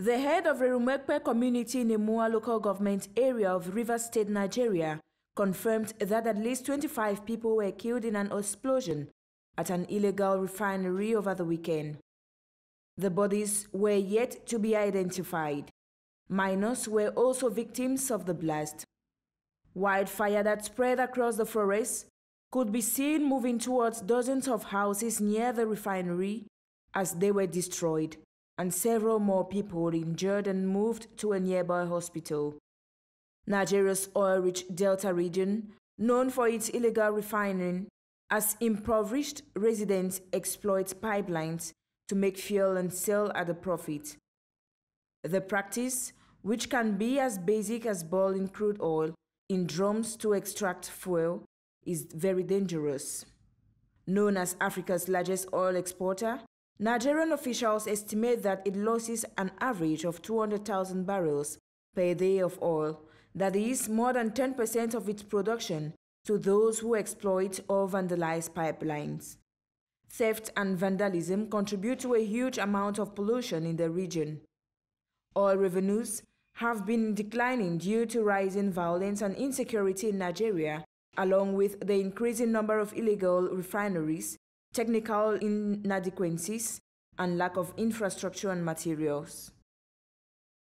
The head of Rumuekpe community in Emohua local government area of Rivers State, Nigeria, confirmed that at least 25 people were killed in an explosion at an illegal refinery over the weekend. The bodies were yet to be identified. Minors were also victims of the blast. Wildfire that spread across the forest could be seen moving towards dozens of houses near the refinery as they were destroyed and several more people injured and moved to a nearby hospital. Nigeria's oil-rich Delta region, known for its illegal refining, as impoverished residents exploit pipelines to make fuel and sell at a profit. The practice, which can be as basic as boiling crude oil in drums to extract fuel, is very dangerous. Known as Africa's largest oil exporter, Nigerian officials estimate that it loses an average of 200,000 barrels per day of oil, that is, more than 10% of its production, to those who exploit or vandalize pipelines. Theft and vandalism contribute to a huge amount of pollution in the region. Oil revenues have been declining due to rising violence and insecurity in Nigeria, along with the increasing number of illegal refineries technical inadequacies, and lack of infrastructure and materials.